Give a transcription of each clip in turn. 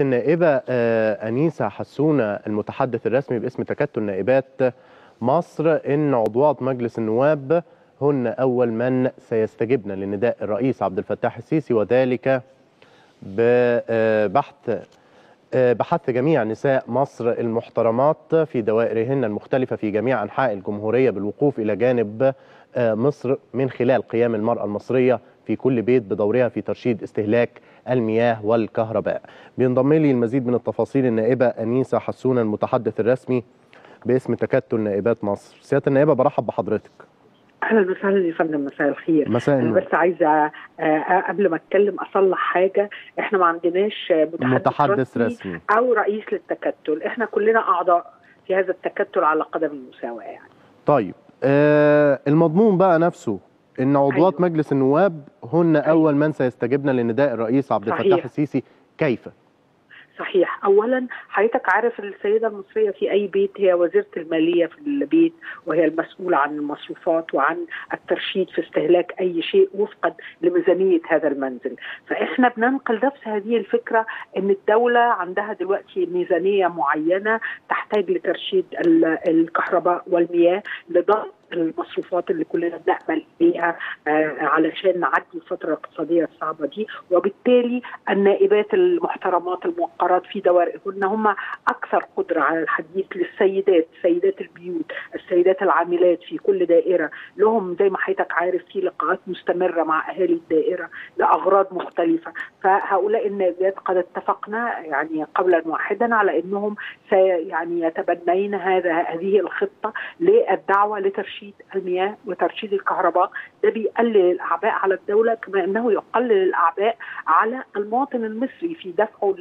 النائبة أنيسة حسونة المتحدث الرسمي باسم تكتل نائبات مصر إن عضوات مجلس النواب هن أول من سيستجبن لنداء الرئيس عبد الفتاح السيسي وذلك ببحث بحث جميع نساء مصر المحترمات في دوائرهن المختلفة في جميع أنحاء الجمهورية بالوقوف إلى جانب مصر من خلال قيام المرأة المصرية في كل بيت بدورها في ترشيد استهلاك المياه والكهرباء. بينضم لي المزيد من التفاصيل النائبة أنيسة حسونة المتحدث الرسمي باسم تكتل نائبات مصر. سيادة النائبة برحب بحضرتك. أهلا وسهلا يا فندم. مساء الخير. مساء أنا بس عايزة قبل ما أتكلم أصلح حاجة. إحنا ما عندناش متحدث, متحدث رسمي, رسمي. أو رئيس للتكتل. إحنا كلنا أعضاء في هذا التكتل على قدم المساواة يعني. طيب آه المضمون بقى نفسه إن عضوات أيوة. مجلس النواب هن أول من سيستجبن لنداء الرئيس عبد صحيح. الفتاح السيسي. كيف؟ صحيح. اولا حضرتك عارف السيدة المصرية في أي بيت هي وزيرة المالية في البيت وهي المسؤولة عن المصروفات وعن الترشيد في استهلاك أي شيء وفقا لميزانية هذا المنزل. فإحنا بننقل نفس هذه الفكرة إن الدولة عندها دلوقتي ميزانية معينة تحتاج لترشيد ال- الكهرباء والمياه لضغط المصروفات اللي كلنا بنأمل بيها آه علشان نعدي الفترة الاقتصادية الصعبة دي. وبالتالي النائبات المحترمات الموقرات في دوائرهن هم أكثر قدرة على الحديث للسيدات سيدات البيوت السيدات العاملات في كل دائرة. لهم زي ما حضرتك عارف في لقاءات مستمرة مع أهالي الدائرة لأغراض مختلفة. فهؤلاء النائبات قد اتفقنا يعني قولا واحدا على أنهم يعني يتبنين هذا هذه الخطة للدعوة لترشيد ترشيد المياه وترشيد الكهرباء ده بيقلل الأعباء على الدولة كما إنه يقلل الأعباء على المواطن المصري في دفعه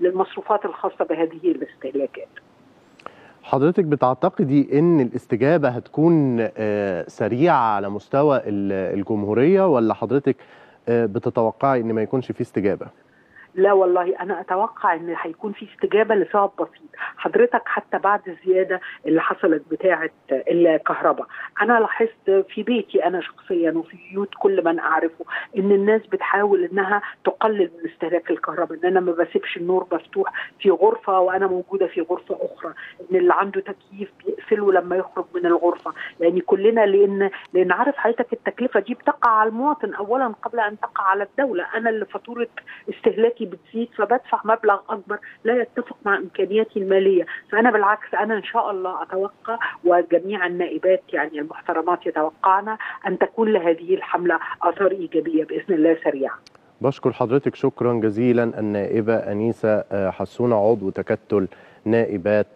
للمصروفات الخاصة بهذه الاستهلاكات. حضرتك بتعتقدي إن الاستجابة هتكون سريعة على مستوى الجمهورية ولا حضرتك بتتوقعي إن ما يكونش في استجابة؟ لا والله أنا أتوقع إن هيكون في استجابة لسبب بسيط. حضرتك حتى بعد الزيادة اللي حصلت بتاعة الكهرباء. أنا لاحظت في بيتي أنا شخصيا وفي بيوت كل من أعرفه إن الناس بتحاول إنها تقلل من استهلاك الكهرباء إن أنا ما بسيبش النور مفتوح في غرفة وأنا موجودة في غرفة أخرى إن اللي عنده تكييف بيقفله لما يخرج من الغرفة. يعني كلنا لأن لأن عارف حضرتك التكلفة دي بتقع على المواطن اولا قبل أن تقع على الدولة. أنا اللي فاتورة استهلاكي بتزيد فبدفع مبلغ أكبر لا يتفق مع إمكانياتي المالية. فأنا بالعكس أنا إن شاء الله أتوقع وجميع النائبات يعني المحترمات يتوقعنا أن تكون لهذه الحملة آثار إيجابية بإذن الله سريعا بشكر حضرتك شكرا جزيلا النائبة أنيسة حسونة عضو تكتل نائبات